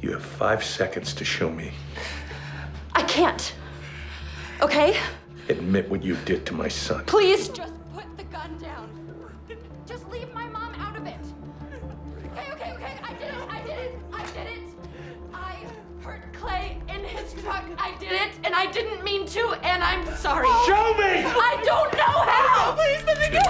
You have five seconds to show me. I can't. Okay? Admit what you did to my son. Please just put the gun down. Just leave my mom out of it. Okay, okay, okay. I did it. I did it. I did it. I hurt Clay in his truck. I did it, and I didn't mean to, and I'm sorry. Show me! I don't know how. Please let me go.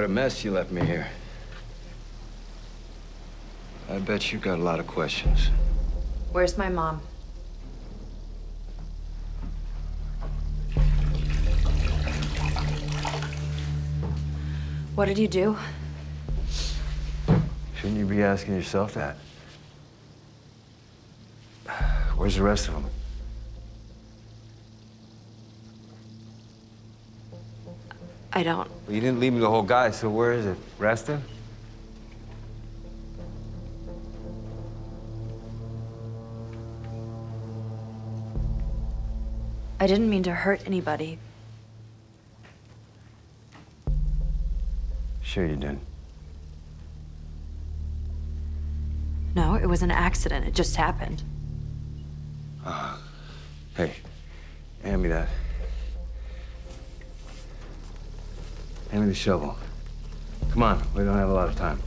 Quite a mess you left me here. I bet you got a lot of questions. Where's my mom? What did you do? Shouldn't you be asking yourself that? Where's the rest of them? I don't. Well, you didn't leave me the whole guy, so where is it? Resting? I didn't mean to hurt anybody. Sure you did. No, it was an accident. It just happened. Ah, hey, hand me that. Hand me the shovel. Come on, we don't have a lot of time.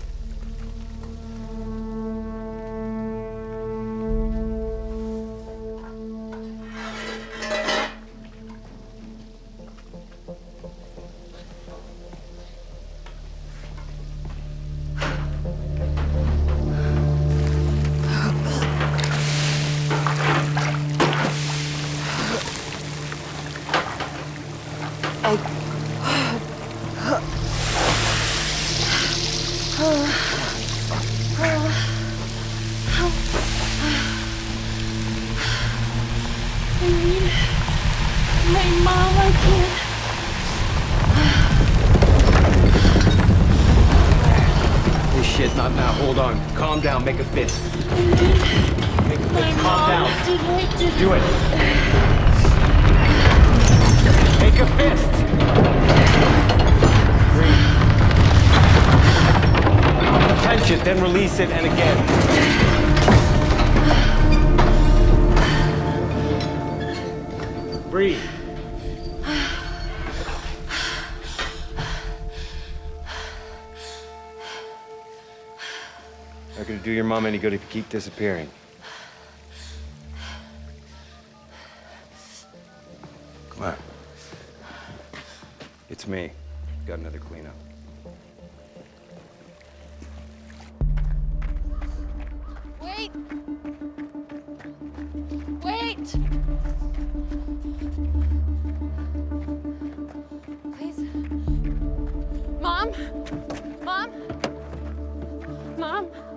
Mom any good if you keep disappearing. Come on. It's me. Got another cleanup. Wait! Wait! Please. Mom? Mom? Mom? Mom?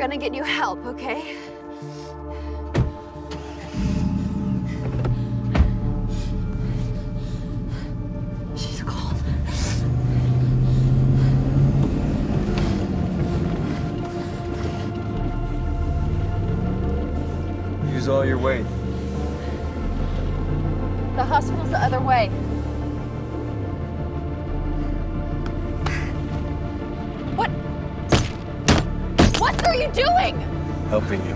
Gonna get you help, okay? She's cold. Use all your weight. The hospital's the other way. Helping you.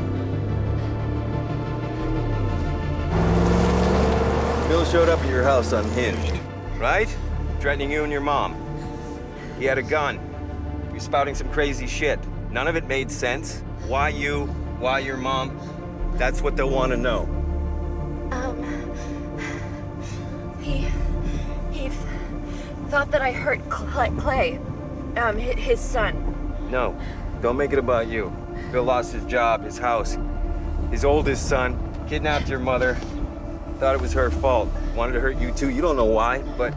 Bill showed up at your house unhinged, right? Threatening you and your mom. He had a gun. He was spouting some crazy shit. None of it made sense. Why you? Why your mom? That's what they'll want to know. Um, he he th- thought that I hurt Clay, Clay, um, his son. No, don't make it about you. Bill lost his job, his house. His oldest son kidnapped your mother. Thought it was her fault. Wanted to hurt you too. You don't know why, but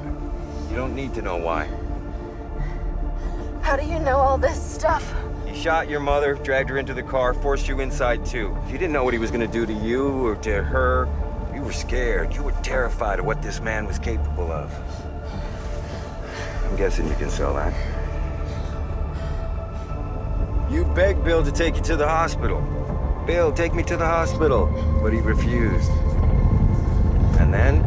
you don't need to know why. How do you know all this stuff? He shot your mother, dragged her into the car, forced you inside too. You didn't know what he was gonna do to you or to her. You were scared. You were terrified of what this man was capable of. I'm guessing you can sell that. You begged Bill to take you to the hospital. Bill, take me to the hospital. But he refused. And then?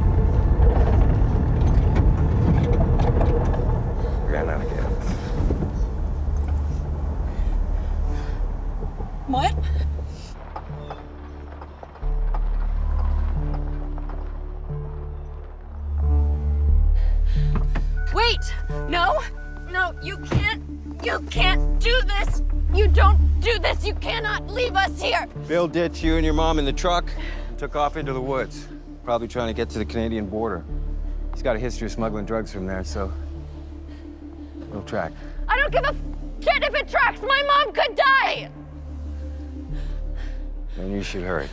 Here! Bill ditched you and your mom in the truck and took off into the woods. Probably trying to get to the Canadian border. He's got a history of smuggling drugs from there, so we'll track. I don't give a shit if it tracks! My mom could die! Then you should hurry.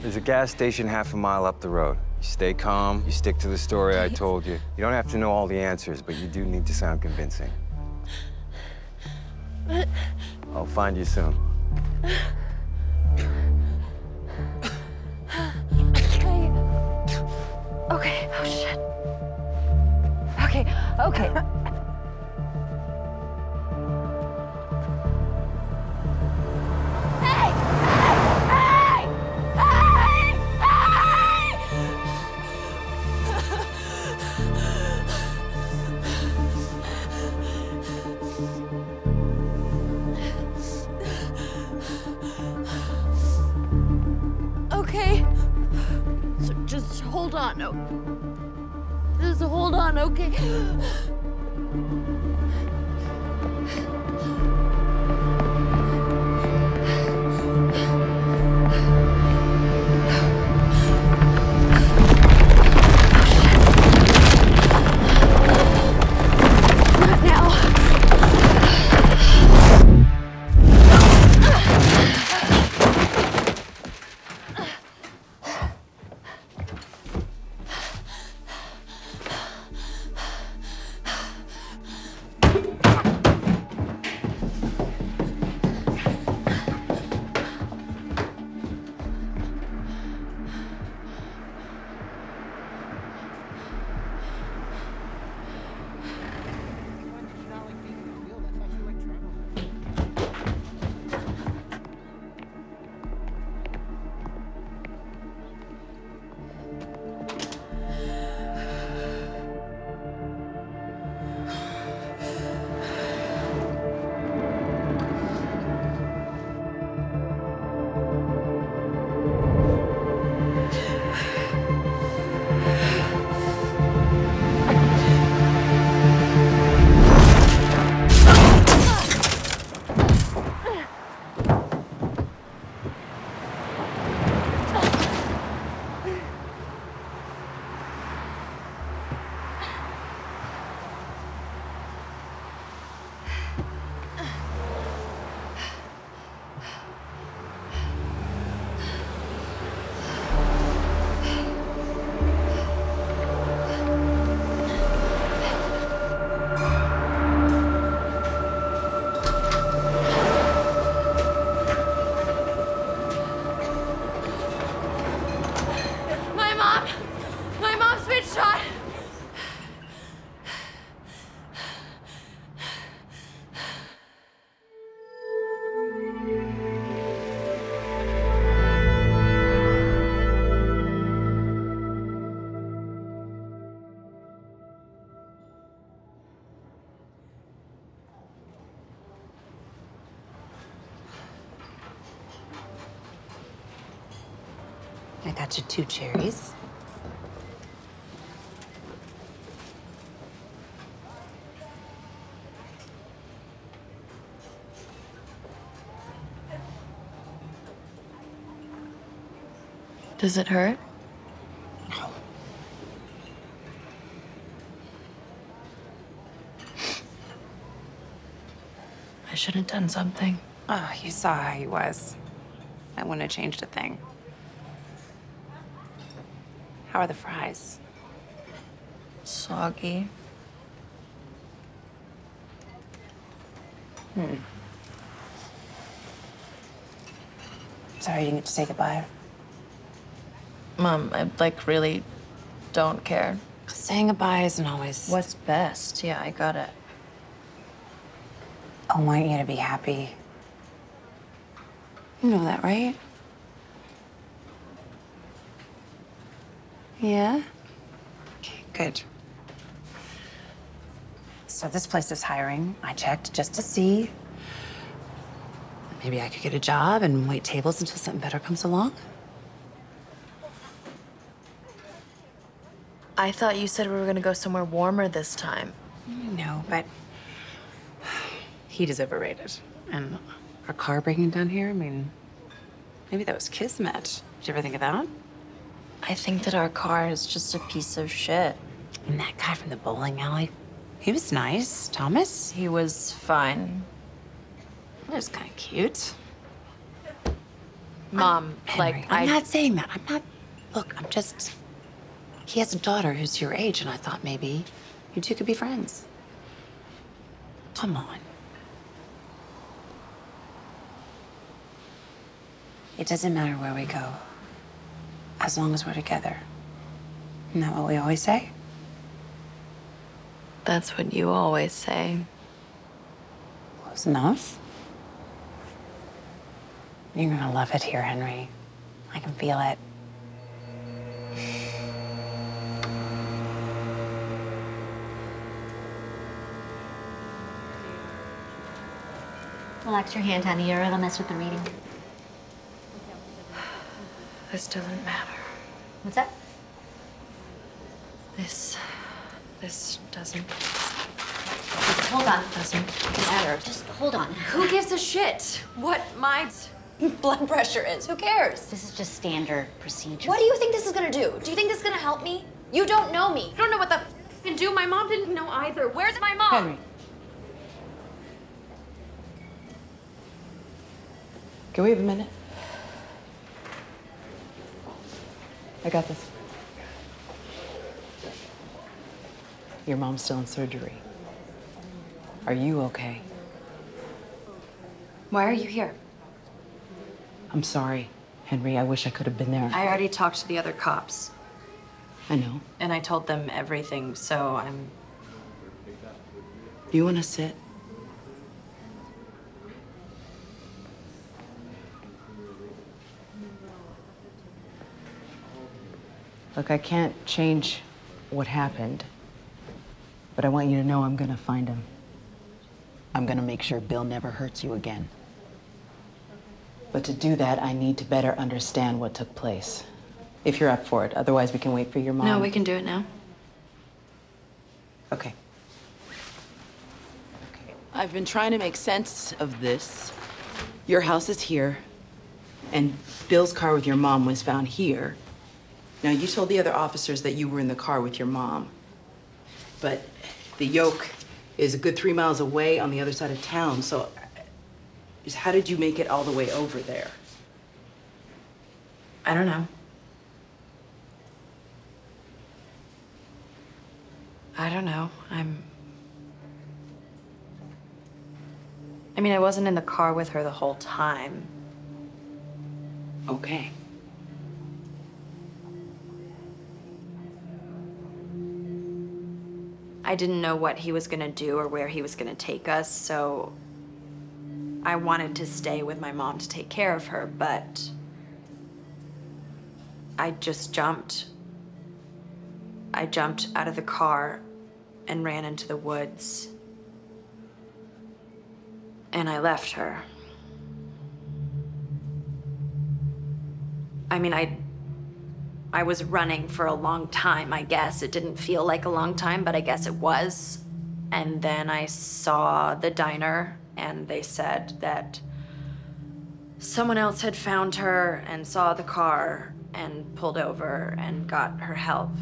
There's a gas station half a mile up the road. You stay calm, you stick to the story I told you. You don't have to know all the answers, but you do need to sound convincing. I'll find you soon. Okay. Okay. Oh shit. Okay. Hold on. Just hold on, okay? You two cherries. Does it hurt? I should have done something. Oh, you saw how he was. I wouldn't have changed a thing. How are the fries? Soggy. Hmm. Sorry you didn't get to say goodbye. Mom, I like really don't care. Saying goodbye isn't always. What's best? Yeah, I got it. I want you to be happy. You know that, right? Yeah? Okay, good. So this place is hiring. I checked just to see. Maybe I could get a job and wait tables until something better comes along. I thought you said we were gonna go somewhere warmer this time. No, but heat is overrated. And our car breaking down here, I mean, maybe that was kismet. Did you ever think of that? I think that our car is just a piece of shit. And that guy from the bowling alley, he was nice. Thomas, He was fine. he was kind of cute. Mom, Henry, like I'm I not saying that. I'm not. Look, I'm just. He has a daughter who's your age, and I thought maybe you two could be friends. Come on. It doesn't matter where we go, as long as we're together. Isn't that what we always say? That's what you always say. Close enough. You're gonna love it here, Henry. I can feel it. Relax your hand, honey, or it'll mess with the reading. This doesn't matter. What's that? This this doesn't Just hold on. doesn't matter. Just hold on. Who gives a shit what my blood pressure is? Who cares? This is just standard procedure. What do you think this is gonna do? Do you think this is gonna help me? You don't know me. You don't know what the can do. My mom didn't know either. Where's my mom? Henry. Can we have a minute? I got this. Your mom's still in surgery. Are you okay? Why are you here? I'm sorry, Henry. I wish I could have been there. I already talked to the other cops, I know. and I told them everything. So I'm. Do you want to sit? Look, I can't change what happened, but I want you to know I'm gonna find him. I'm gonna make sure Bill never hurts you again. But to do that, I need to better understand what took place. If you're up for it, otherwise we can wait for your mom. No, we can do it now. Okay. okay. I've been trying to make sense of this. Your house is here, and Bill's car with your mom was found here. Now, you told the other officers that you were in the car with your mom, but the yoke is a good three miles away on the other side of town, so how did you make it all the way over there? I don't know. I don't know. I'm. I mean, I wasn't in the car with her the whole time. Okay. I didn't know what he was gonna do or where he was gonna take us, so I wanted to stay with my mom to take care of her, but I just jumped. I jumped out of the car and ran into the woods. And I left her. I mean, I I was running for a long time, I guess. It didn't feel like a long time, but I guess it was. And then I saw the diner, and they said that someone else had found her and saw the car and pulled over and got her help.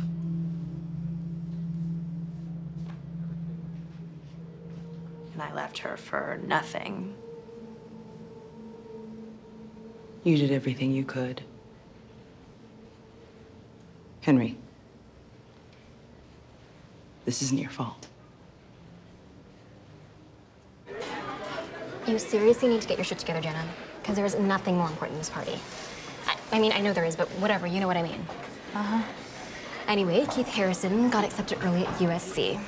And I left her for nothing. You did everything you could. Henry, this isn't your fault. You seriously need to get your shit together, Jenna. Because there is nothing more important than this party. I, I mean, I know there is, but whatever, you know what I mean. Uh huh. Anyway, Keith Harrison got accepted early at USC.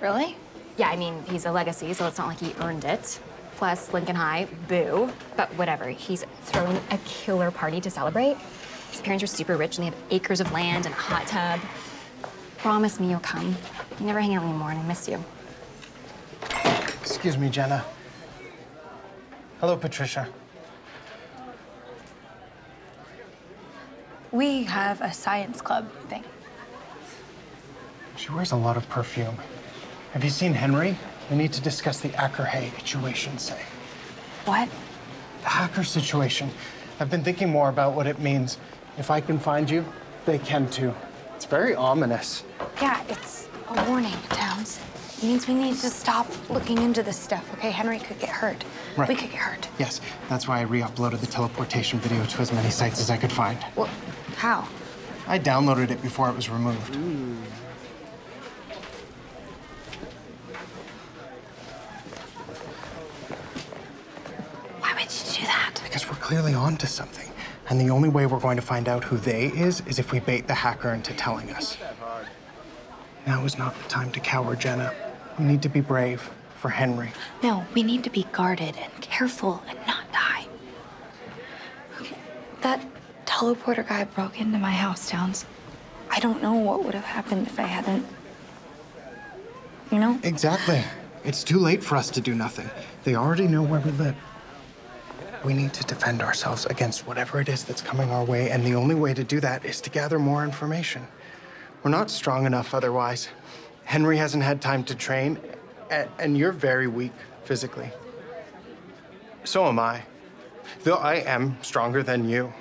Really? Yeah, I mean, he's a legacy, so it's not like he earned it. Plus, Lincoln High, boo. But whatever, he's throwing a killer party to celebrate. His parents are super rich and they have acres of land and a hot tub. Promise me you'll come. You never hang out anymore, and I miss you. Excuse me, Jenna. Hello, Patricia. We have a science club thing. She wears a lot of perfume. Have you seen Henry? We need to discuss the Acker Hay situation, say. What? The hacker situation. I've been thinking more about what it means. If I can find you, they can too. It's very ominous. Yeah, it's a warning, Towns. It means we need to stop looking into this stuff, okay? Henry could get hurt. Right. We could get hurt. Yes, that's why I re-uploaded the teleportation video to as many sites as I could find. Well, how? I downloaded it before it was removed. Why would you do that? Because we're clearly onto something. And the only way we're going to find out who they is, is if we bait the hacker into telling us. Now is not the time to cower, Jenna. We need to be brave for Henry. No, we need to be guarded and careful and not die. Okay, that teleporter guy broke into my house, Towns. I don't know what would have happened if I hadn't. You know? Exactly. It's too late for us to do nothing. They already know where we live. We need to defend ourselves against whatever it is that's coming our way, and the only way to do that is to gather more information. We're not strong enough otherwise. Henry hasn't had time to train, and you're very weak physically. So am I. Though I am stronger than you.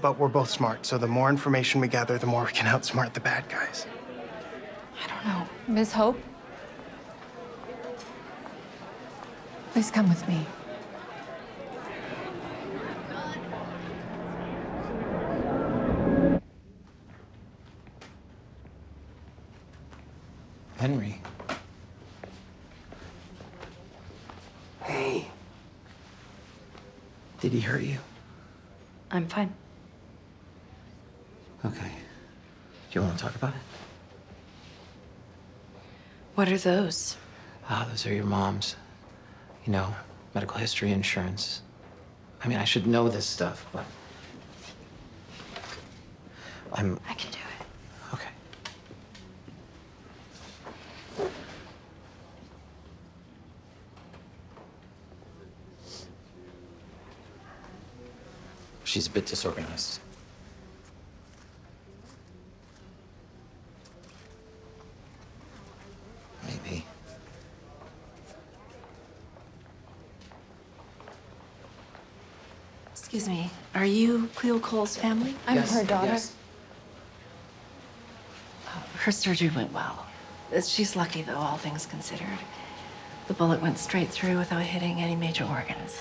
But we're both smart, so the more information we gather, the more we can outsmart the bad guys. I don't know. Miss Hope? Please come with me. Henry. Hey. Did he hurt you? I'm fine. Okay. Do you want to talk about it? What are those? Ah, those are your mom's. You know, medical history insurance. I mean, I should know this stuff, but. I'm. I can do it. Okay. She's a bit disorganized. Maybe. Excuse me. Are you Cleo Coles' family? I'm Yes, her daughter. yes. Her surgery went well. Uh, She's lucky, though, all things considered. The bullet went straight through without hitting any major organs.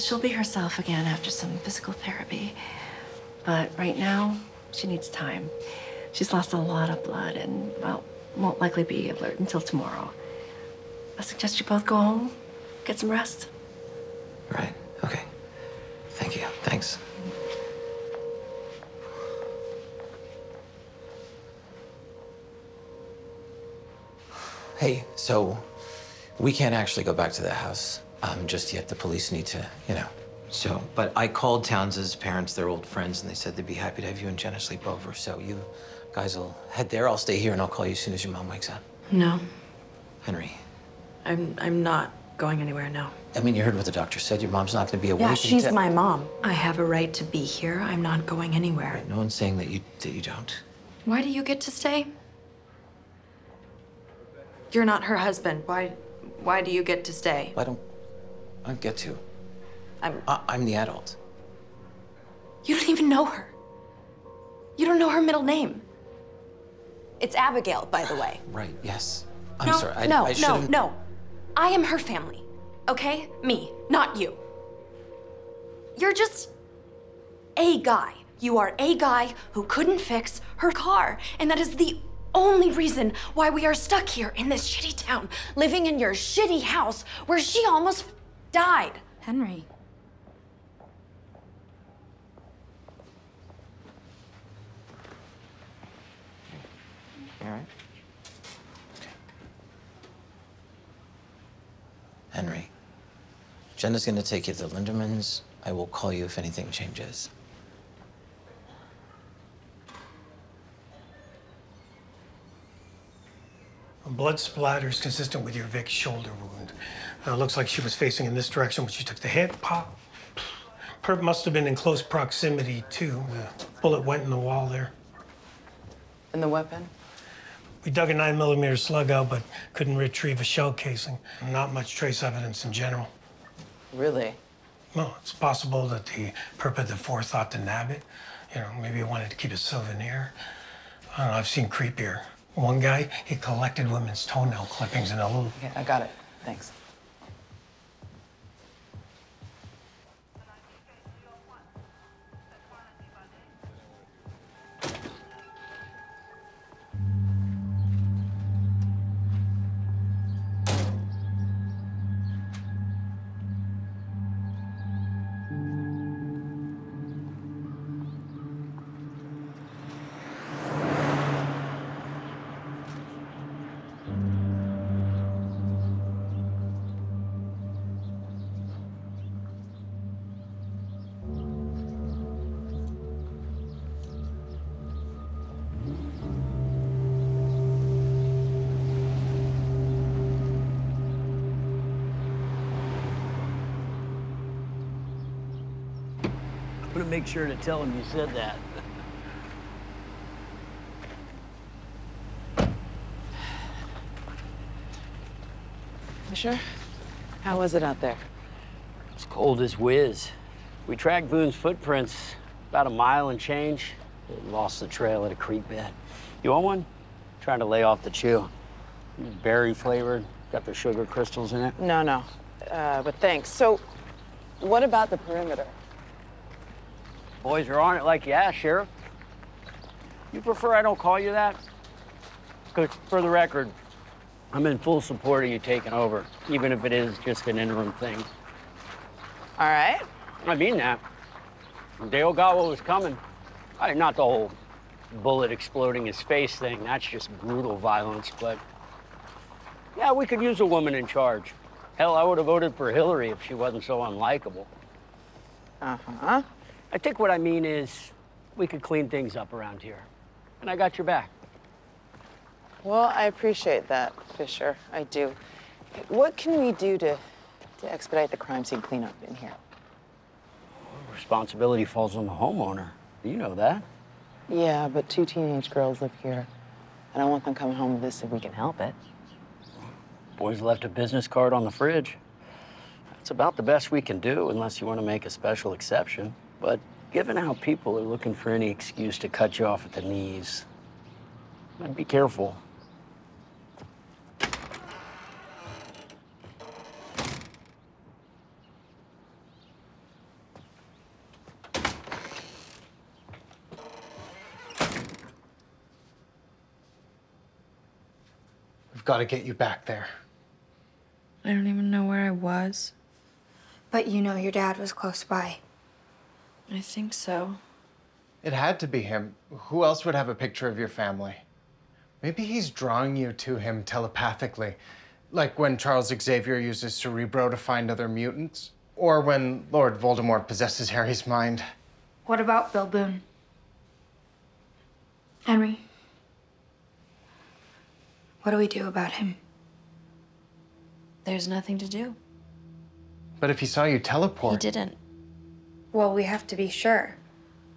She'll be herself again after some physical therapy. But right now, she needs time. She's lost a lot of blood and, well, won't likely be alert until tomorrow. I suggest you both go home, get some rest. Right. Okay. Thank you. Thanks. Hey, so we can't actually go back to the house um, just yet. The police need to, you know. So, but I called Towns' parents, they're old friends, and they said they'd be happy to have you and Jenna sleep over. So you guys will head there. I'll stay here and I'll call you as soon as your mom wakes up. No, Henry. I'm I'm not going anywhere, no. I mean, you heard what the doctor said. Your mom's not going to be awake. Yeah, she's until- my mom. I have a right to be here. I'm not going anywhere. No one's saying that you that you don't. Why do you get to stay? You're not her husband. Why why do you get to stay? I don't. I get to. I'm. I, I'm the adult. You don't even know her. You don't know her middle name. It's Abigail, by the way. Right. Yes. I'm no, sorry. I, no, I no, no. I am her family. Okay? Me, not you. You're just a guy. You are a guy who couldn't fix her car. And that is the only reason why we are stuck here in this shitty town, living in your shitty house where she almost died. Henry. All right. Henry, Jenna's going to take you to the Lindermans. I will call you if anything changes. Blood splatter is consistent with your Vic's shoulder wound. Uh, looks like she was facing in this direction when she took the hit. Pop. Perp must have been in close proximity, too. The bullet went in the wall there. And the weapon? We dug a 9mm slug out, but couldn't retrieve a shell casing. Not much trace evidence in general. Really? Well, it's possible that the perp had the forethought to nab it. You know, maybe he wanted to keep a souvenir. I don't know, I've seen creepier. One guy, he collected women's toenail clippings in a little. Okay, I got it. Thanks. Make sure to tell him you said that. Fisher, how was it out there? It's cold as whiz. We tracked Boone's footprints about a mile and change. Lost the trail at a creek bed. You want one? Trying to lay off the chew. Berry flavored, got the sugar crystals in it. No, no. Uh, but thanks. So, what about the perimeter? Boys are on it like you asked, Sheriff. You prefer I don't call you that? Because, for the record, I'm in full support of you taking over, even if it is just an interim thing. All right. I mean that. Dale got what was coming. I, not the whole bullet exploding his face thing. That's just brutal violence, but yeah, we could use a woman in charge. Hell, I would have voted for Hillary if she wasn't so unlikable. Uh-huh. I think what I mean is we could clean things up around here. And I got your back. Well, I appreciate that, Fisher. I do. What can we do to, to expedite the crime scene cleanup in here? Responsibility falls on the homeowner. You know that. Yeah, but two teenage girls live here. And I don't want them coming home with this if we can help it. Boys left a business card on the fridge. That's about the best we can do, unless you want to make a special exception. But given how people are looking for any excuse to cut you off at the knees, I'd be careful. We've got to get you back there. I don't even know where I was. But you know your dad was close by. I think so. It had to be him. Who else would have a picture of your family? Maybe he's drawing you to him telepathically, like when Charles Xavier uses Cerebro to find other mutants, or when Lord Voldemort possesses Harry's mind. What about Bill Boone? Henry? What do we do about him? There's nothing to do. But if he saw you teleport. He didn't. Well, we have to be sure.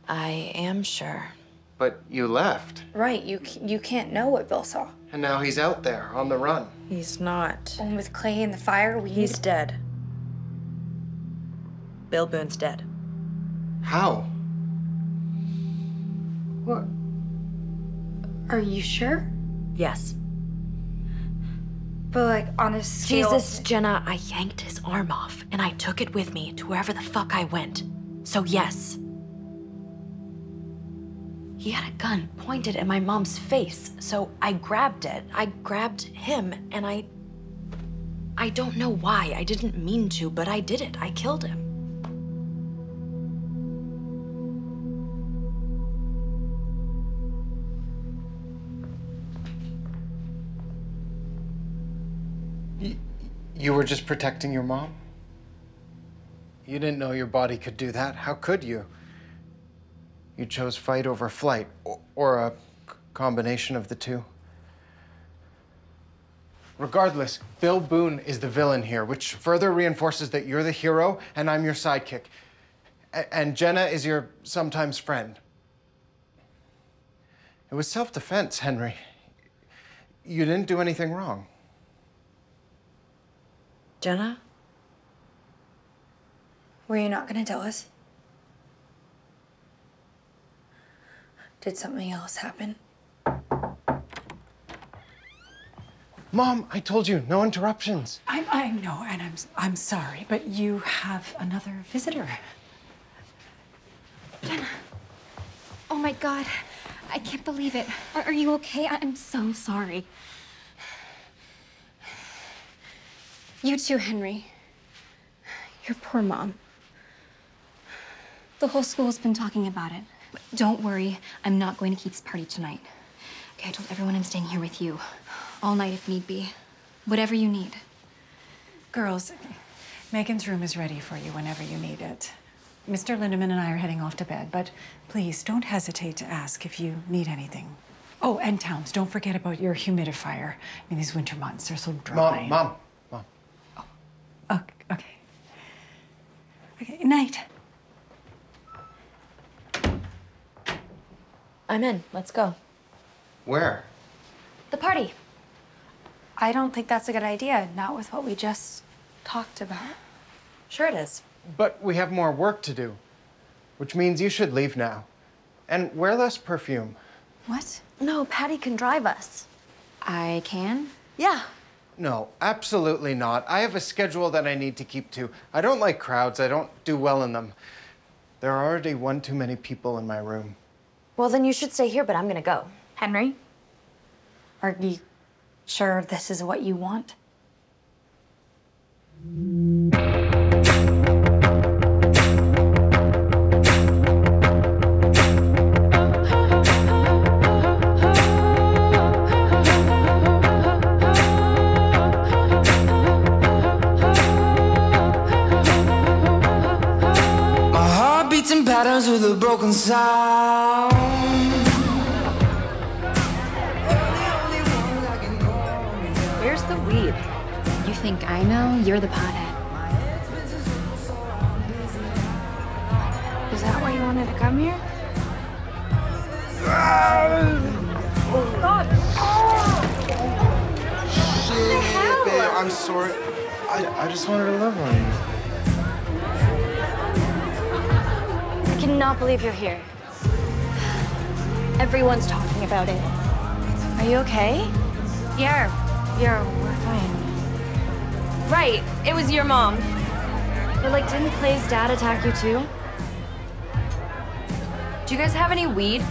I am sure. But you left. Right, you, you can't know what Bill saw. And now he's out there on the run. He's not. And with Clay in the fire, we He's dead. Bill Boone's dead. How? What? Are you sure? Yes. But like on a scale. Jesus, Jenna, I yanked his arm off and I took it with me to wherever the fuck I went. So, yes. He had a gun pointed at my mom's face, so I grabbed it. I grabbed him and I. I don't know why. I didn't mean to, but I did it. I killed him. You were just protecting your mom? You didn't know your body could do that. How could you? You chose fight over flight, or, or a combination of the two. Regardless, Bill Boone is the villain here, which further reinforces that you're the hero and I'm your sidekick. A- and Jenna is your sometimes friend. It was self defense, Henry. You didn't do anything wrong. Jenna? Were you not gonna tell us? Did something else happen? Mom, I told you, no interruptions. I, I know, and I'm, I'm sorry, but you have another visitor. Jenna. Oh my god. I can't believe it. Are, are you okay? I- I'm so sorry. You too, Henry. Your poor mom. The whole school's been talking about it. But don't worry, I'm not going to Keith's party tonight. Okay, I told everyone I'm staying here with you. All night if need be. Whatever you need. Girls, Megan's room is ready for you whenever you need it. Mr. Lindemann and I are heading off to bed, but please don't hesitate to ask if you need anything. Oh, and Towns, don't forget about your humidifier. I mean, these winter months they're so dry. Mom, Mom, Mom. Oh, okay. Okay. Okay. Night. I'm in. Let's go. Where? The party. I don't think that's a good idea, not with what we just talked about. Sure it is. But we have more work to do, which means you should leave now. And wear less perfume. What? No, Patty can drive us. I can? Yeah. No, absolutely not. I have a schedule that I need to keep to. I don't like crowds, I don't do well in them. There are already one too many people in my room. Well, then you should stay here, but I'm gonna go. Henry? Are you sure this is what you want? My heart beats in patterns with a broken sound. Where's the weed? You think I know? You're the pothead. Is that why you wanted to come here? Oh, God! Shit, babe, I'm sorry. I, I just wanted to love on you. I cannot believe you're here. Everyone's talking about it. Are you okay? Yeah, yeah, we're fine. Right. It was your mom. But like, didn't Clay's dad attack you too? Do you guys have any weed?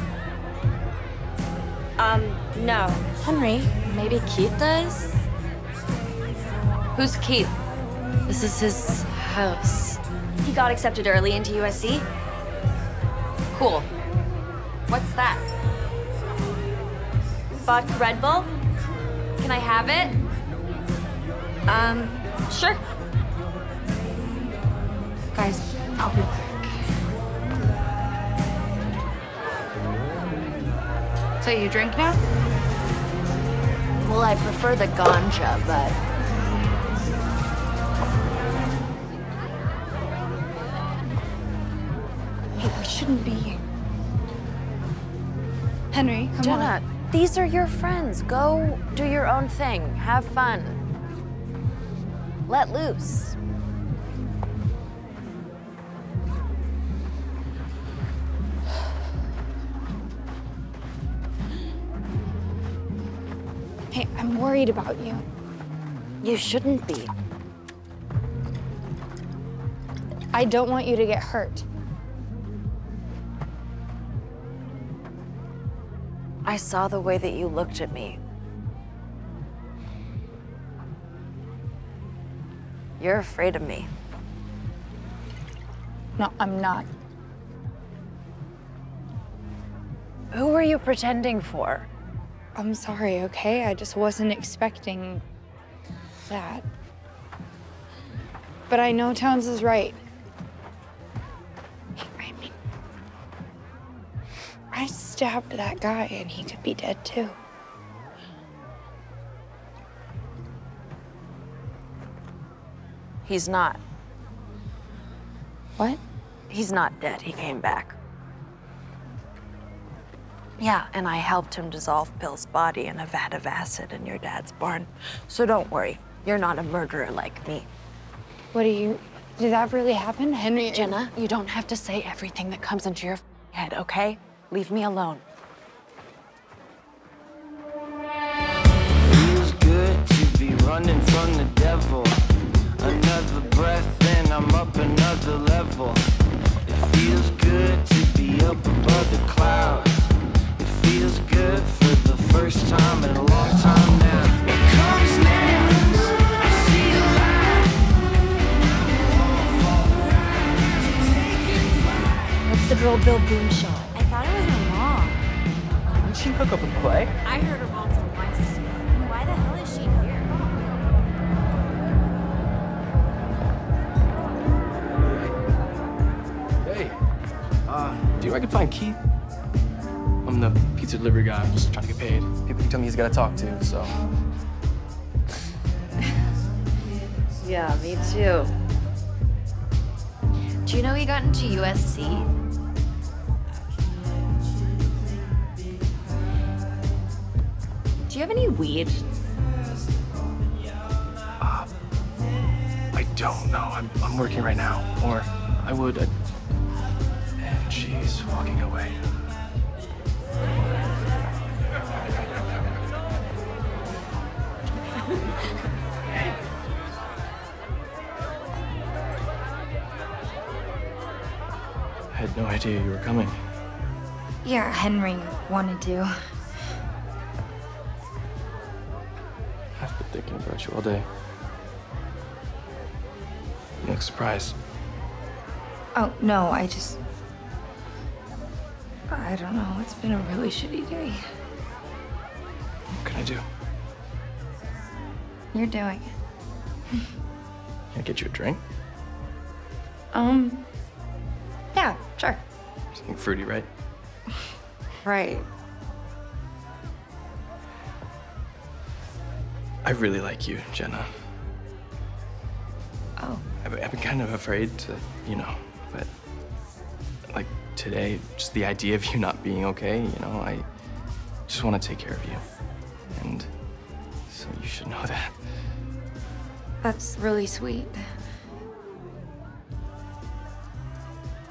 Um, no. Henry, maybe Keith does? Who's Keith? This is his house. He got accepted early into USC? Cool. What's that? Buck Red Bull? Can I have it? Um, sure. Guys, I'll be back. So you drink now? Well, I prefer the ganja, but... Hey, we shouldn't be here. Henry, come Jenna. on these are your friends. Go do your own thing. Have fun. Let loose. Hey, I'm worried about you. You shouldn't be. I don't want you to get hurt. I saw the way that you looked at me. You're afraid of me. No, I'm not. Who were you pretending for? I'm sorry, okay? I just wasn't expecting that. But I know Towns is right. I mean, I stabbed that guy and he could be dead too. He's not. What? He's not dead. He came back. Yeah, and I helped him dissolve Bill's body in a vat of acid in your dad's barn. So don't worry. You're not a murderer like me. What do you. Did that really happen? Henry. Jenna, you don't have to say everything that comes into your head, okay? Leave me alone. Feels good to be running from the devil. Another breath and I'm up another level. It feels good to be up above the clouds. It feels good for the first time in a long time now. It comes now. I see a light. What's the girl Bill Boone shot? Up with Clay? I heard her mom's a wife. Why the hell is she here? Hey, uh, do you reckon find Keith? I'm the pizza delivery guy. I'm just trying to get paid. People can tell me he's got to talk to, so. Yeah, me too. Do you know he got into USC? You have any weed? I don't know. I'm, I'm working right now. Or I would. Uh, she's walking away. I had no idea you were coming. Yeah, Henry wanted to. You all day. You look surprised. Oh, no, I just. I don't know. It's been a really shitty day. What can I do? You're doing it. Can I get you a drink? Um. Yeah, sure. Something fruity, right? Right. I really like you, Jenna. Oh. I've, I've been kind of afraid to, you know, but like today, just the idea of you not being okay, you know, I just want to take care of you. And so you should know that. That's really sweet.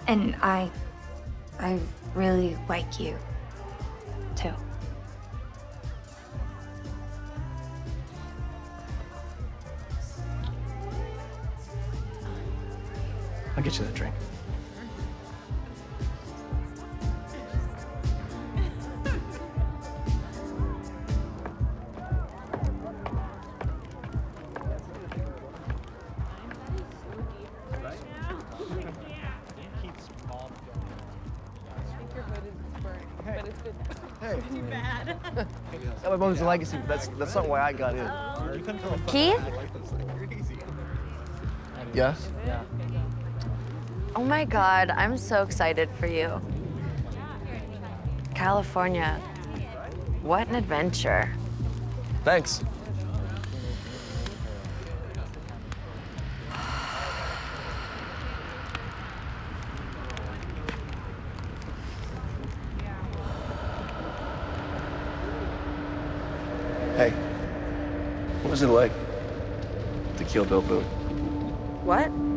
And I. I really like you, get you that drink. Hey. Yeah, my mother's a legacy, but that's that's not why I got in. Keith? Yes? Oh my God, I'm so excited for you. California, what an adventure. Thanks. Hey, what was it like to kill Bill Boone? What?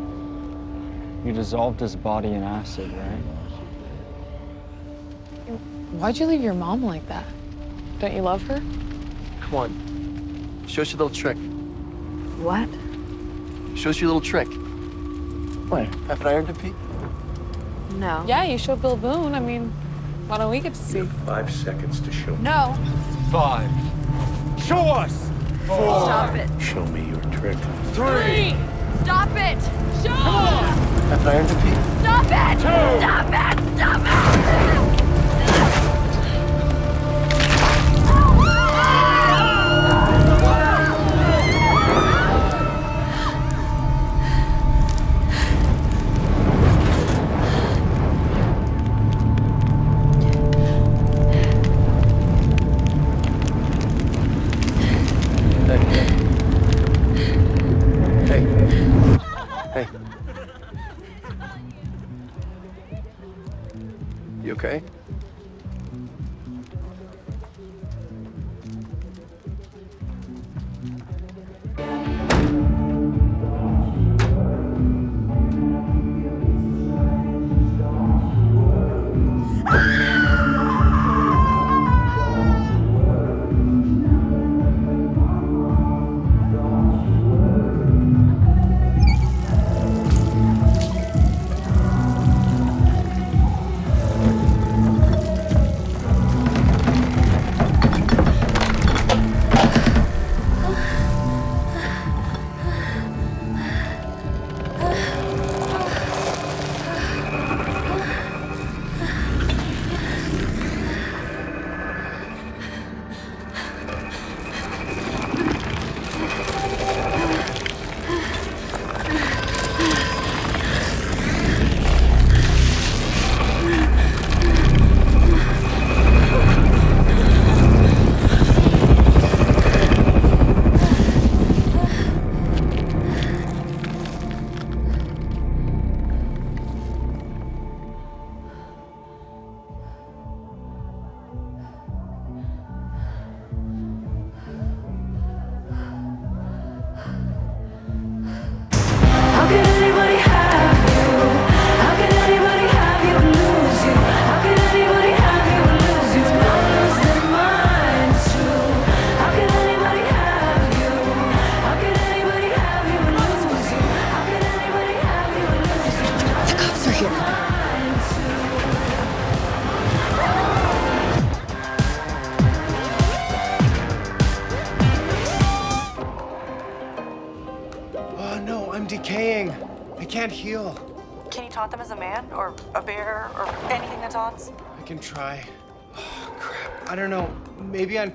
You dissolved his body in acid, right? Why'd you leave your mom like that? Don't you love her? Come on. Show us your little trick. What? Show us your little trick. What? Haven't I earned it, Pete? No. Yeah, you showed Bill Boone. I mean, why don't we get to see? Five seconds to show me. No. Five. Show us. Four. Stop it. Show me your trick. Three. Stop it. Show. Earned it, Pete? Stop it. Stop it. Stop it.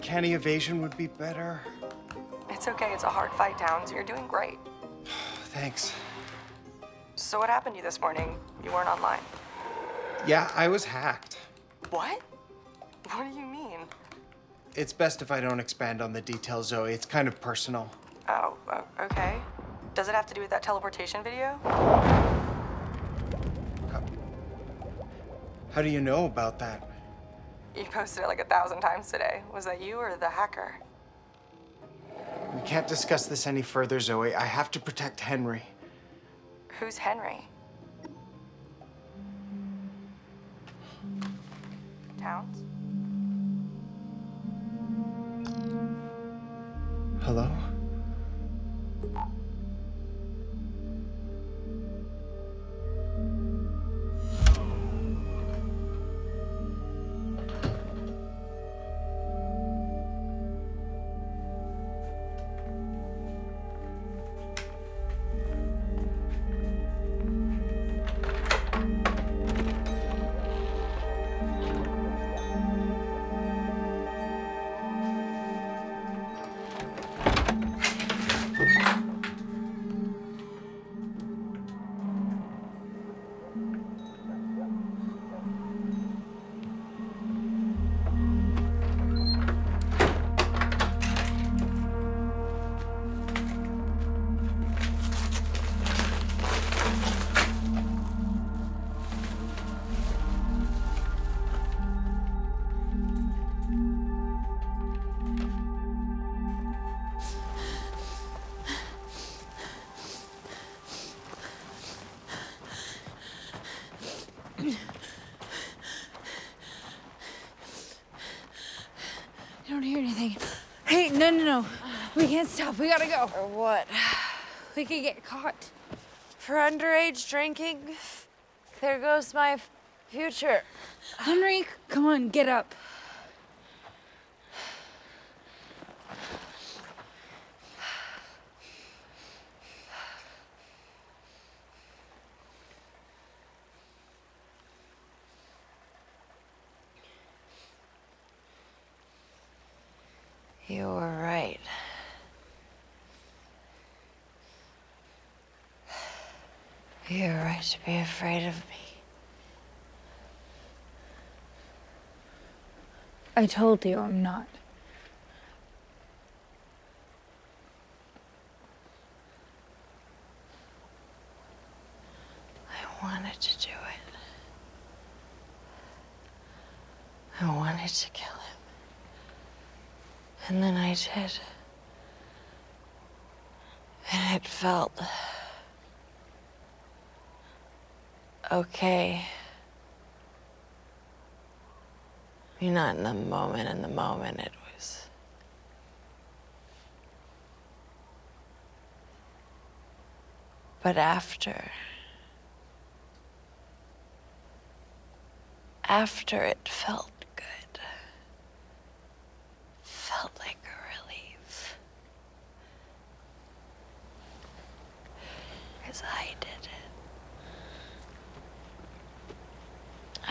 Uncanny evasion would be better. It's okay. It's a hard fight, Towns. You're doing great. Thanks. So what happened to you this morning? You weren't online. Yeah, I was hacked. What? What do you mean? It's best if I don't expand on the details, Zoe. It's kind of personal. Oh, oh okay. Does it have to do with that teleportation video? How do you know about that? You posted it like a thousand times today. Was that you or the hacker? We can't discuss this any further, Zoe. I have to protect Henry. Who's Henry? Towns? Hello? No, no. We can't stop. We gotta go. For what? We could get caught. For underage drinking? There goes my future. Henry, come on, get up. You were right. You're right to be afraid of me. I told you I'm not. I wanted to do it. I wanted to kill him. And then I did. And it felt okay. You're not in the moment. In the moment, it was. But after. After it felt good. Felt like a relief. Because I did it.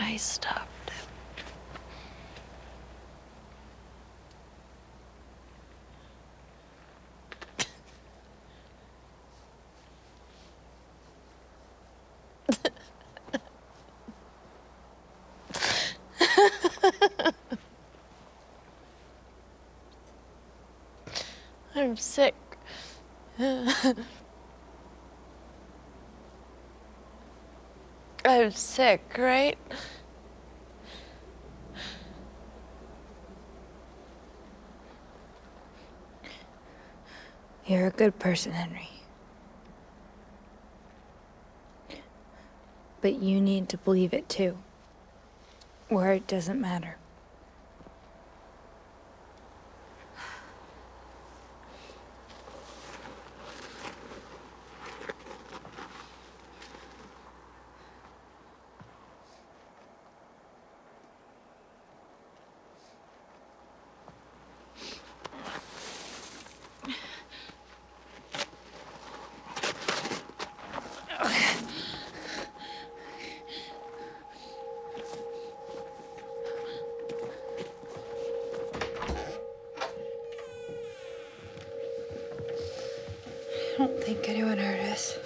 I stopped. I'm sick. I'm sick, right? You're a good person, Henry. But you need to believe it too. Where it doesn't matter. I don't think anyone hurt us.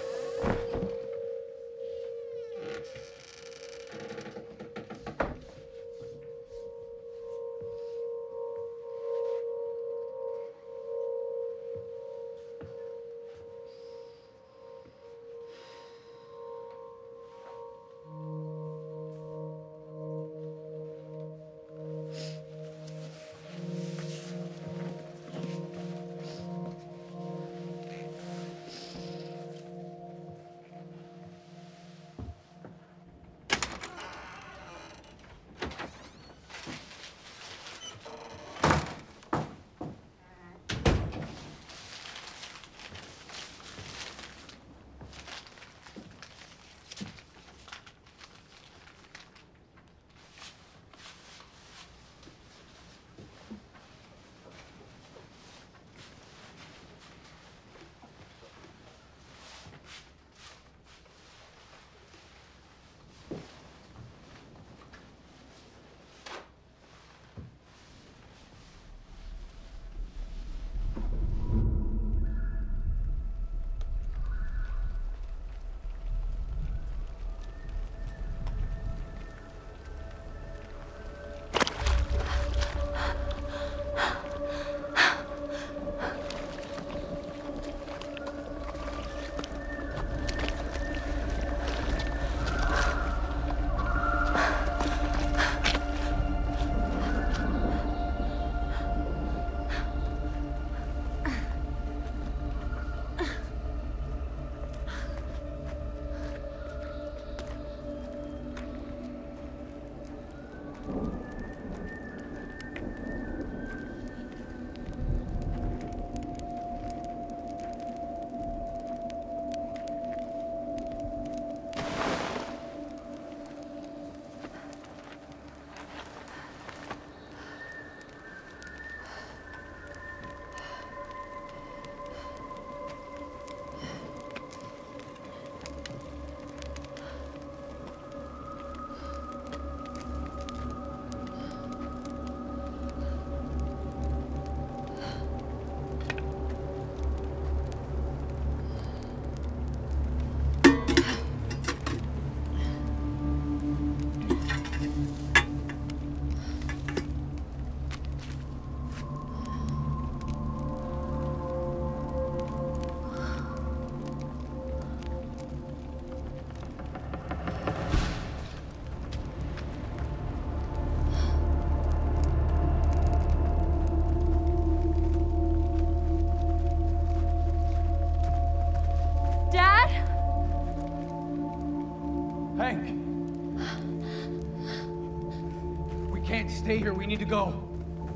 Stay here. We need to go.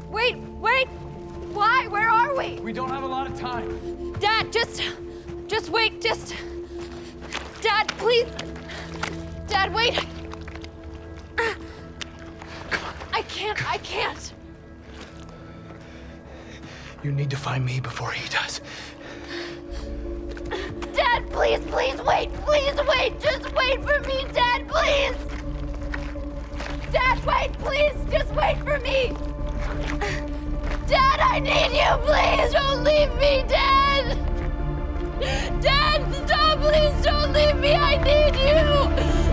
Wait, wait! Why? Where are we? We don't have a lot of time. Dad, just. Just wait, just. Dad, please. Dad, wait. I can't, I can't. You need to find me before he does. Dad, please, please wait, please wait, just wait for me, Dad, please. Dad, wait, please, just wait for me. Dad, I need you, please, don't leave me, Dad. Dad, stop, please don't leave me, I need you.